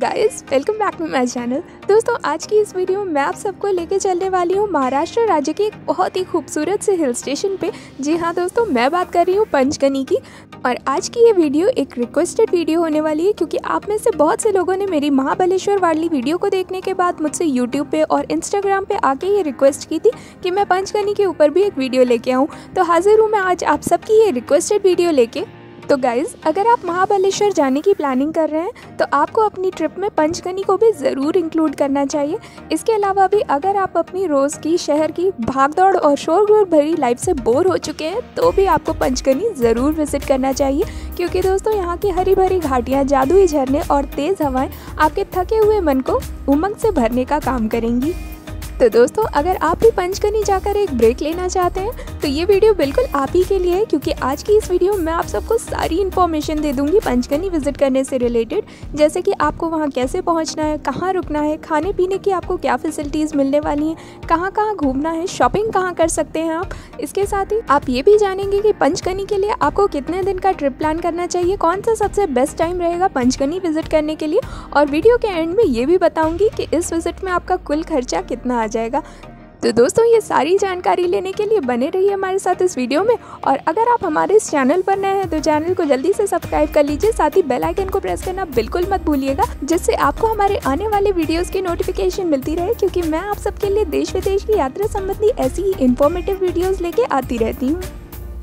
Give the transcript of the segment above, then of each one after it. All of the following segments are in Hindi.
Guys welcome back to my channel दोस्तों, आज की इस वीडियो में मैं आप सबको लेके चलने वाली हूँ महाराष्ट्र राज्य के एक बहुत ही खूबसूरत से हिल स्टेशन पे। जी हाँ दोस्तों, मैं बात कर रही हूँ पंचगनी की। और आज की ये वीडियो एक रिक्वेस्टेड वीडियो होने वाली है, क्योंकि आप में से बहुत से लोगों ने मेरी महाबलेश्वर वाली वीडियो को देखने के बाद मुझसे यूट्यूब पे और इंस्टाग्राम पे आके ये रिक्वेस्ट की थी कि मैं पंचगनी के ऊपर भी एक वीडियो लेके आऊँ। तो हाजिर हूँ मैं आज आप सबकी ये रिक्वेस्टेड वीडियो लेके। तो गाइज़ अगर आप महाबलेश्वर जाने की प्लानिंग कर रहे हैं तो आपको अपनी ट्रिप में पंचगनी को भी ज़रूर इंक्लूड करना चाहिए। इसके अलावा भी अगर आप अपनी रोज़ की, शहर की भागदौड़ और शोरगुल भरी लाइफ से बोर हो चुके हैं तो भी आपको पंचगनी ज़रूर विज़िट करना चाहिए। क्योंकि दोस्तों, यहाँ की हरी भरी घाटियाँ, जादुई झरने और तेज़ हवाएँ आपके थके हुए मन को उमंग से भरने का काम करेंगी। तो दोस्तों, अगर आप भी पंचगनी जाकर एक ब्रेक लेना चाहते हैं तो ये वीडियो बिल्कुल आप ही के लिए है, क्योंकि आज की इस वीडियो में आप सबको सारी इन्फॉर्मेशन दे दूँगी पंचगनी विज़िट करने से रिलेटेड जैसे कि आपको वहाँ कैसे पहुँचना है, कहाँ रुकना है, खाने पीने की आपको क्या फैसिलिटीज़ मिलने वाली हैं, कहाँ कहाँ घूमना है शॉपिंग कहाँ कर सकते हैं आप। इसके साथ ही आप ये भी जानेंगे कि पंचकनी के लिए आपको कितने दिन का ट्रिप प्लान करना चाहिए, कौन सा सबसे बेस्ट टाइम रहेगा पंचकनी विज़िट करने के लिए। और वीडियो के एंड में ये भी बताऊँगी कि इस विज़िट में आपका कुल खर्चा कितना आ जाएगा। तो दोस्तों, ये सारी जानकारी लेने के लिए बने रहिए हमारे साथ इस वीडियो में। और अगर आप हमारे इस चैनल पर नए हैं तो चैनल को जल्दी से सब्सक्राइब कर लीजिए। साथ ही बेल आइकन को प्रेस करना बिल्कुल मत भूलिएगा, जिससे आपको हमारे आने वाले वीडियोस की नोटिफिकेशन मिलती रहे, क्योंकि मैं आप सबके लिए देश विदेश की यात्रा संबंधी ऐसी ही इन्फॉर्मेटिव वीडियोज़ लेके आती रहती हूँ।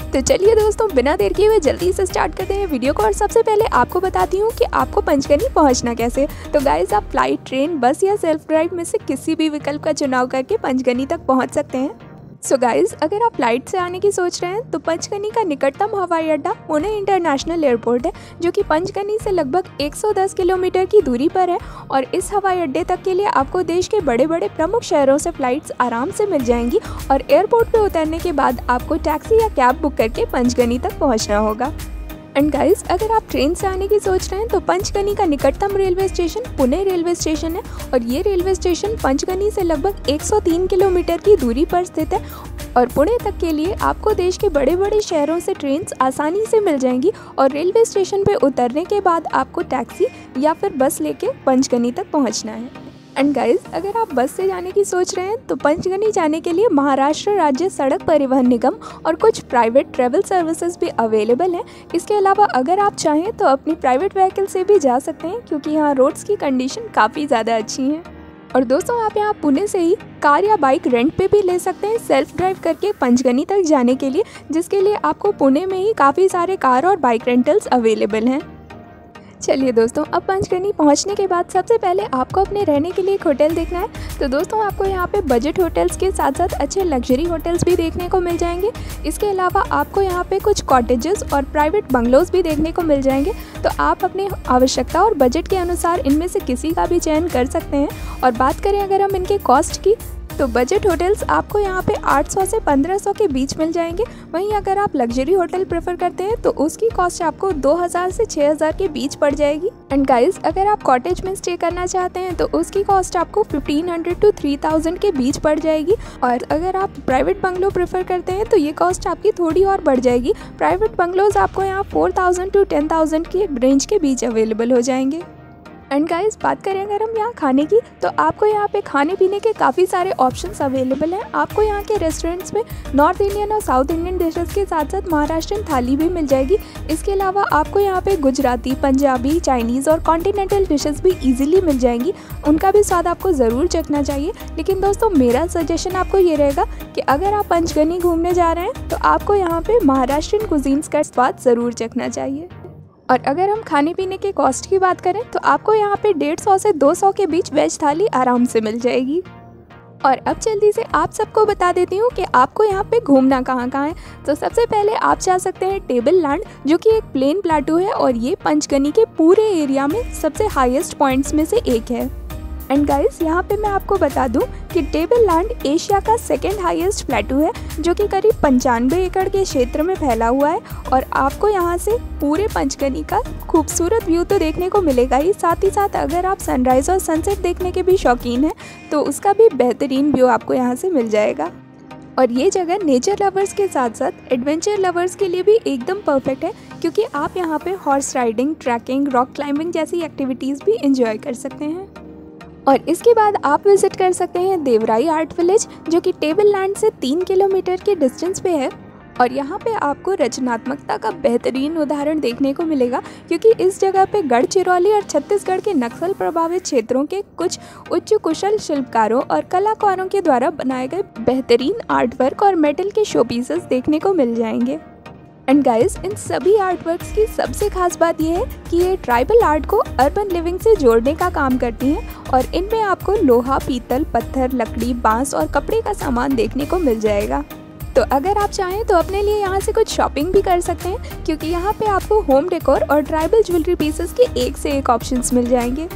तो चलिए दोस्तों, बिना देर किए हुए जल्दी से स्टार्ट करते हैं वीडियो को। और सबसे पहले आपको बताती हूँ कि आपको पंचगनी पहुँचना कैसे। तो गाइज़ आप फ़्लाइट ट्रेन बस या सेल्फ ड्राइव में से किसी भी विकल्प का चुनाव करके पंचगनी तक पहुँच सकते हैं। सो so गाइज़ अगर आप फ़्लाइट से आने की सोच रहे हैं तो पंचगनी का निकटतम हवाई अड्डा पुणे इंटरनेशनल एयरपोर्ट है, जो कि पंचगनी से लगभग 110 किलोमीटर की दूरी पर है और इस हवाई अड्डे तक के लिए आपको देश के बड़े बड़े प्रमुख शहरों से फ्लाइट्स आराम से मिल जाएँगी और एयरपोर्ट पर उतरने के बाद आपको टैक्सी या कैब बुक करके पंचगनी तक पहुँचना होगा। एंड गाइस अगर आप ट्रेन से आने की सोच रहे हैं तो पंचगनी का निकटतम railway station Pune railway station है। और ये रेलवे स्टेशन पंचगनी से लगभग 103 किलोमीटर की दूरी पर स्थित है। और पुणे तक के लिए आपको देश के बड़े बड़े शहरों से ट्रेन आसानी से मिल जाएँगी। और रेलवे स्टेशन पर उतरने के बाद आपको टैक्सी या फिर बस लेके पंचगनी तक पहुँचना है। एंड गाइज़ अगर आप बस से जाने की सोच रहे हैं तो पंचगनी जाने के लिए महाराष्ट्र राज्य सड़क परिवहन निगम और कुछ प्राइवेट ट्रेवल सर्विसेज़ भी अवेलेबल हैं। इसके अलावा अगर आप चाहें तो अपनी प्राइवेट व्हीकल से भी जा सकते हैं, क्योंकि यहाँ रोड्स की कंडीशन काफ़ी ज़्यादा अच्छी हैं। और दोस्तों, आप यहाँ पुणे से ही कार या बाइक रेंट पे भी ले सकते हैं सेल्फ ड्राइव करके पंचगनी तक जाने के लिए, जिसके लिए आपको पुणे में ही काफ़ी सारे कार और बाइक रेंटल्स अवेलेबल हैं। चलिए दोस्तों, अब पंचगनी पहुँचने के बाद सबसे पहले आपको अपने रहने के लिए एक होटल देखना है। तो दोस्तों, आपको यहाँ पे बजट होटल्स के साथ साथ अच्छे लग्जरी होटल्स भी देखने को मिल जाएँगे। इसके अलावा आपको यहाँ पे कुछ कॉटेजेस और प्राइवेट बंगलोज भी देखने को मिल जाएँगे। तो आप अपनी आवश्यकता और बजट के अनुसार इनमें से किसी का भी चयन कर सकते हैं। और बात करें अगर हम इनके कॉस्ट की तो बजट होटल्स आपको यहाँ पे 800 से 1500 के बीच मिल जाएँगे। वहीं अगर आप लग्जरी होटल प्रेफर करते हैं तो उसकी कॉस्ट आपको 2000 से 6000 के बीच पड़ जाएगी। एंड गाइस अगर आप कॉटेज में स्टे करना चाहते हैं तो उसकी कॉस्ट आपको 1500 टू 3000 के बीच पड़ जाएगी। और अगर आप प्राइवेट बंगलो प्रेफर करते हैं तो ये कॉस्ट आपकी थोड़ी और बढ़ जाएगी। प्राइवेट बंगलोज आपको यहाँ फोर टू टेन के रेंज के बीच अवेलेबल हो जाएँगे। एंड गाइस बात करें अगर हम यहाँ खाने की तो आपको यहाँ पे खाने पीने के काफ़ी सारे ऑप्शंस अवेलेबल हैं। आपको यहाँ के रेस्टोरेंट्स में नॉर्थ इंडियन और साउथ इंडियन डिशेस के साथ साथ महाराष्ट्रियन थाली भी मिल जाएगी। इसके अलावा आपको यहाँ पे गुजराती, पंजाबी चाइनीज़ और कॉन्टीनेंटल डिशेज़ भी ईजिली मिल जाएँगी। उनका भी स्वाद आपको ज़रूर चखना चाहिए। लेकिन दोस्तों, मेरा सजेशन आपको ये रहेगा कि अगर आप पंचगनी घूमने जा रहे हैं तो आपको यहाँ पर महाराष्ट्रियन कुजीन्स का स्वाद ज़रूर चखना चाहिए। और अगर हम खाने पीने के कॉस्ट की बात करें तो आपको यहाँ पे डेढ़ सौ से दो सौ के बीच वेज थाली आराम से मिल जाएगी। और अब जल्दी से आप सबको बता देती हूँ कि आपको यहाँ पे घूमना कहाँ कहाँ है। तो सबसे पहले आप जा सकते हैं टेबल लैंड जो कि एक प्लेन प्लाटू है और ये पंचगनी के पूरे एरिया में सबसे हाईएस्ट पॉइंट्स में से एक है। एंड गाइस यहाँ पे मैं आपको बता दूँ कि टेबल लैंड एशिया का सेकेंड हाईएस्ट प्लेटू है, जो कि करीब पंचानवे एकड़ के क्षेत्र में फैला हुआ है और आपको यहाँ से पूरे पंचगनी का खूबसूरत व्यू तो देखने को मिलेगा ही। साथ ही साथ अगर आप सनराइज़ और सनसेट देखने के भी शौकीन हैं तो उसका भी बेहतरीन व्यू आपको यहाँ से मिल जाएगा। और ये जगह नेचर लवर्स के साथ साथ एडवेंचर लवर्स के लिए भी एकदम परफेक्ट है, क्योंकि आप यहाँ पे horse riding trekking rock climbing जैसी एक्टिविटीज़ भी इंजॉय कर सकते हैं। और इसके बाद आप विज़िट कर सकते हैं देवराई आर्ट विलेज, जो कि टेबल लैंड से तीन किलोमीटर के डिस्टेंस पे है। और यहाँ पे आपको रचनात्मकता का बेहतरीन उदाहरण देखने को मिलेगा, क्योंकि इस जगह पे गढ़चिरौली और छत्तीसगढ़ के नक्सल प्रभावित क्षेत्रों के कुछ उच्च कुशल शिल्पकारों और कलाकारों के द्वारा बनाए गए बेहतरीन आर्ट वर्क और मेटल के शो पीसेस देखने को मिल जाएँगे। एंड गाइस इन सभी आर्ट वर्क्स की सबसे खास बात यह है कि ये ट्राइबल आर्ट को अर्बन लिविंग से जोड़ने का काम करती हैं और इनमें आपको लोहा, पीतल, पत्थर, लकड़ी, बाँस और कपड़े का सामान देखने को मिल जाएगा। तो अगर आप चाहें तो अपने लिए यहाँ से कुछ शॉपिंग भी कर सकते हैं, क्योंकि यहाँ पे आपको होम डेकोर और ट्राइबल ज्वेलरी पीसेस के एक से एक ऑप्शंस मिल जाएँगे।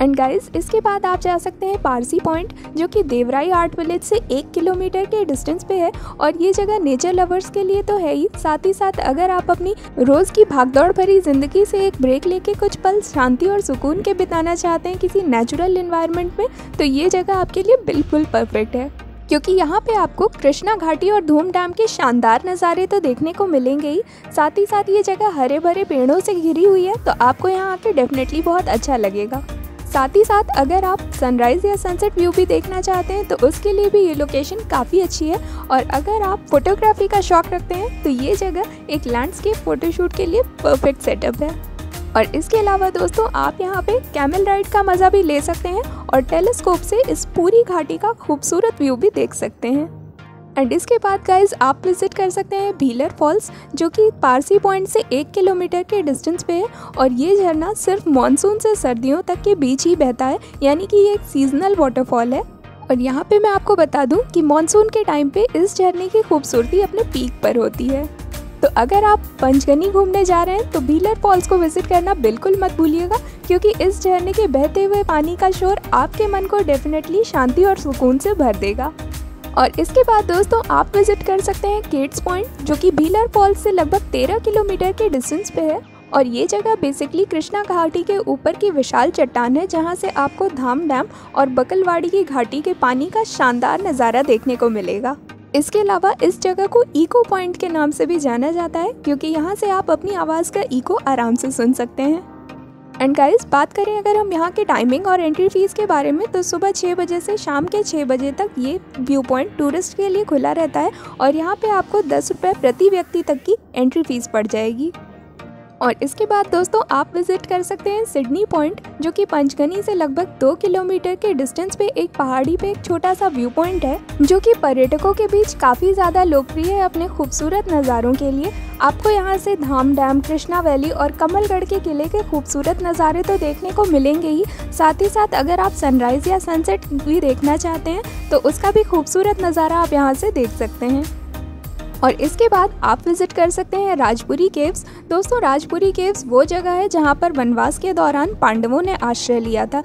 एंड गाइस इसके बाद आप जा सकते हैं पारसी पॉइंट जो कि देवराई आर्ट विलेज से एक किलोमीटर के डिस्टेंस पे है और ये जगह नेचर लवर्स के लिए तो है ही। साथ ही साथ अगर आप अपनी रोज़ की भागदौड़ भरी ज़िंदगी से एक ब्रेक लेके कुछ पल शांति और सुकून के बिताना चाहते हैं किसी नेचुरल इन्वायरमेंट में तो ये जगह आपके लिए बिल्कुल परफेक्ट है। क्योंकि यहाँ पे आपको कृष्णा घाटी और धूम डैम के शानदार नज़ारे तो देखने को मिलेंगे ही। साथ ही साथ ये जगह हरे भरे पेड़ों से घिरी हुई है तो आपको यहाँ आके डेफिनेटली बहुत अच्छा लगेगा। साथ ही साथ अगर आप सनराइज़ या सनसेट व्यू भी देखना चाहते हैं तो उसके लिए भी ये लोकेशन काफ़ी अच्छी है। और अगर आप फोटोग्राफी का शौक रखते हैं तो ये जगह एक लैंडस्केप फ़ोटोशूट के लिए परफेक्ट सेटअप है। और इसके अलावा दोस्तों, आप यहाँ पे कैमल राइड का मज़ा भी ले सकते हैं और टेलीस्कोप से इस पूरी घाटी का खूबसूरत व्यू भी देख सकते हैं। एंड इसके बाद गाइज़ आप विज़िट कर सकते हैं भीलर फॉल्स, जो कि पारसी पॉइंट से एक किलोमीटर के डिस्टेंस पे है। और ये झरना सिर्फ़ मानसून से सर्दियों तक के बीच ही बहता है, यानी कि ये एक सीजनल वाटरफॉल है। और यहाँ पे मैं आपको बता दूँ कि मानसून के टाइम पे इस झरने की खूबसूरती अपने पीक पर होती है। तो अगर आप पंचगनी घूमने जा रहे हैं तो भीलर फॉल्स को विज़िट करना बिल्कुल मत भूलिएगा, क्योंकि इस झरने के बहते हुए पानी का शोर आपके मन को डेफिनेटली शांति और सुकून से भर देगा। और इसके बाद दोस्तों, आप विज़िट कर सकते हैं केट्स पॉइंट जो कि भीलर फॉल्स से लगभग 13 किलोमीटर के डिस्टेंस पे है। और ये जगह बेसिकली कृष्णा घाटी के ऊपर की विशाल चट्टान है, जहाँ से आपको धाम डैम और बकलवाड़ी की घाटी के पानी का शानदार नज़ारा देखने को मिलेगा। इसके अलावा इस जगह को इको पॉइंट के नाम से भी जाना जाता है, क्योंकि यहाँ से आप अपनी आवाज़ का इको आराम से सुन सकते हैं। एंड गाइस बात करें अगर हम यहाँ के टाइमिंग और एंट्री फ़ीस के बारे में तो सुबह छः बजे से शाम के छः बजे तक ये व्यू पॉइंट टूरिस्ट के लिए खुला रहता है और यहाँ पे आपको दस रुपये प्रति व्यक्ति तक की एंट्री फ़ीस पड़ जाएगी। और इसके बाद दोस्तों आप विज़िट कर सकते हैं सिडनी पॉइंट, जो कि पंचगनी से लगभग दो किलोमीटर के डिस्टेंस पे एक पहाड़ी पे एक छोटा सा व्यू पॉइंट है, जो कि पर्यटकों के बीच काफ़ी ज़्यादा लोकप्रिय है अपने खूबसूरत नज़ारों के लिए। आपको यहाँ से धाम डैम, कृष्णा वैली और कमलगढ़ के किले के खूबसूरत नज़ारे तो देखने को मिलेंगे ही। साथ ही साथ अगर आप सनराइज़ या सनसेट भी देखना चाहते हैं तो उसका भी खूबसूरत नज़ारा आप यहाँ से देख सकते हैं। और इसके बाद आप विज़िट कर सकते हैं राजपुरी केव्स दोस्तों, राजपुरी केव्स वो जगह है जहाँ पर वनवास के दौरान पांडवों ने आश्रय लिया था।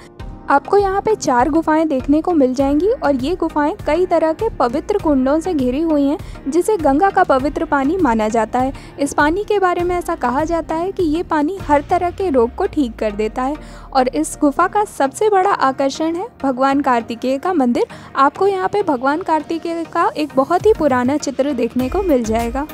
आपको यहाँ पे चार गुफाएँ देखने को मिल जाएँगी और ये गुफाएँ कई तरह के पवित्र कुंडों से घिरी हुई हैं, जिसे गंगा का पवित्र पानी माना जाता है। इस पानी के बारे में ऐसा कहा जाता है कि ये पानी हर तरह के रोग को ठीक कर देता है और इस गुफा का सबसे बड़ा आकर्षण है भगवान कार्तिकेय का मंदिर। आपको यहाँ पे भगवान कार्तिकेय का एक बहुत ही पुराना चित्र देखने को मिल जाएगा।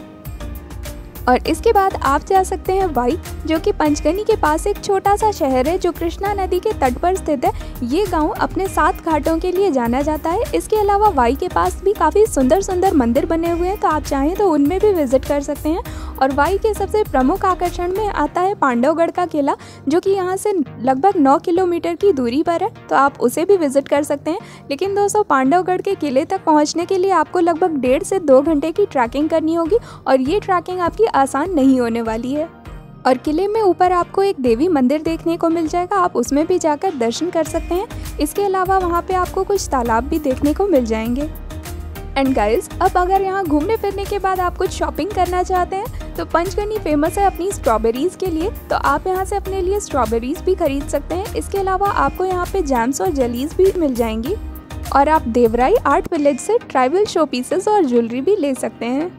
और इसके बाद आप जा सकते हैं वाई, जो कि पंचगनी के पास एक छोटा सा शहर है, जो कृष्णा नदी के तट पर स्थित है। ये गाँव अपने सात घाटों के लिए जाना जाता है। इसके अलावा वाई के पास भी काफ़ी सुंदर सुंदर मंदिर बने हुए हैं तो आप चाहें तो उनमें भी विज़िट कर सकते हैं। और वाई के सबसे प्रमुख आकर्षण में आता है पांडवगढ़ का किला, जो कि यहाँ से लगभग नौ किलोमीटर की दूरी पर है तो आप उसे भी विज़िट कर सकते हैं। लेकिन दोस्तों, पांडवगढ़ के किले तक पहुँचने के लिए आपको लगभग डेढ़ से दो घंटे की ट्रैकिंग करनी होगी, और ये ट्रैकिंग आपकी आसान नहीं होने वाली है। और किले में ऊपर आपको एक देवी मंदिर देखने को मिल जाएगा। आप उसमें भी जाकर दर्शन कर सकते हैं। इसके अलावा वहाँ पे आपको कुछ तालाब भी देखने को मिल जाएँगे। एंड गाइस अब अगर यहाँ घूमने फिरने के बाद आप कुछ शॉपिंग करना चाहते हैं तो पंचगनी फ़ेमस है अपनी स्ट्रॉबेरीज के लिए। तो आप यहाँ से अपने लिए स्ट्रॉबेरीज भी खरीद सकते हैं। इसके अलावा आपको यहाँ पे जैम्स और जलीज भी मिल जाएँगी। और आप देवराई आर्ट विलेज से ट्राइबल शो पीसेस और ज्वेलरी भी ले सकते हैं।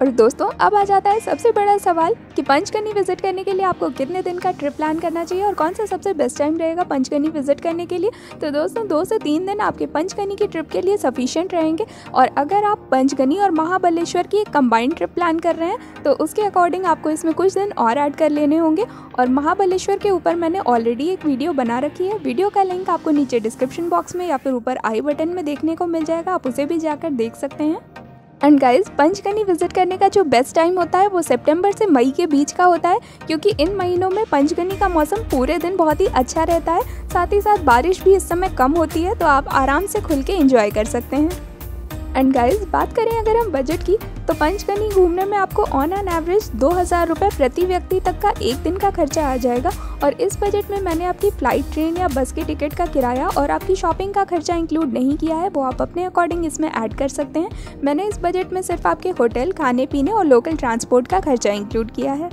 और दोस्तों, अब आ जाता है सबसे बड़ा सवाल कि पंचकनी विज़िट करने के लिए आपको कितने दिन का ट्रिप प्लान करना चाहिए और कौन सा सबसे बेस्ट टाइम रहेगा पंचकनी विज़िट करने के लिए? तो दोस्तों, दो से तीन दिन आपके पंचकनी की ट्रिप के लिए सफिशियंट रहेंगे। और अगर आप पंचगनी और महाबलेश्वर की एक कंबाइंड ट्रिप प्लान कर रहे हैं तो उसके अकॉर्डिंग आपको इसमें कुछ दिन और ऐड कर लेने होंगे। और महाबलेश्वर के ऊपर मैंने ऑलरेडी एक वीडियो बना रखी है। वीडियो का लिंक आपको नीचे डिस्क्रिप्शन बॉक्स में या फिर ऊपर आई बटन में देखने को मिल जाएगा। आप उसे भी जाकर देख सकते हैं। एंड गाइज़ पंचकनी विज़िट करने का जो बेस्ट टाइम होता है, वो सितंबर से मई के बीच का होता है, क्योंकि इन महीनों में पंचगनी का मौसम पूरे दिन बहुत ही अच्छा रहता है। साथ ही साथ बारिश भी इस समय कम होती है तो आप आराम से खुल के इंजॉय कर सकते हैं। एंड गाइस बात करें अगर हम बजट की तो पंचकनी घूमने में आपको ऑन एन एवरेज दो हज़ार रुपये प्रति व्यक्ति तक का एक दिन का खर्चा आ जाएगा और इस बजट में मैंने आपकी फ़्लाइट ट्रेन या बस के टिकट का किराया और आपकी शॉपिंग का खर्चा इंक्लूड नहीं किया है, वो आप अपने अकॉर्डिंग इसमें ऐड कर सकते हैं। मैंने इस बजट में सिर्फ़ आपके होटल खाने पीने और लोकल ट्रांसपोर्ट का खर्चा इंक्लूड किया है।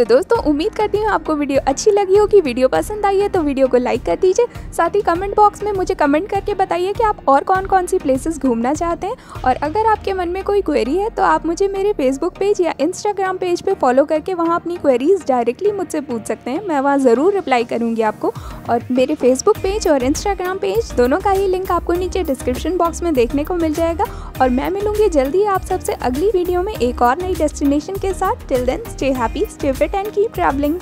तो दोस्तों उम्मीद करती हूँ आपको वीडियो अच्छी लगी होगी। वीडियो पसंद आई है तो वीडियो को लाइक कर दीजिए। साथ ही कमेंट बॉक्स में मुझे कमेंट करके बताइए कि आप और कौन कौन सी प्लेसेस घूमना चाहते हैं। और अगर आपके मन में कोई क्वेरी है तो आप मुझे मेरे फेसबुक पेज या इंस्टाग्राम पेज पे फॉलो करके वहाँ अपनी क्वेरीज डायरेक्टली मुझसे पूछ सकते हैं। मैं वहाँ ज़रूर रिप्लाई करूँगी आपको। और मेरे फेसबुक पेज और इंस्टाग्राम पेज दोनों का ही लिंक आपको नीचे डिस्क्रिप्शन बॉक्स में देखने को मिल जाएगा। और मैं मिलूँगी जल्दी आप सबसे अगली वीडियो में एक और नई डेस्टिनेशन के साथ। Till then stay happy stay fit and keep travelling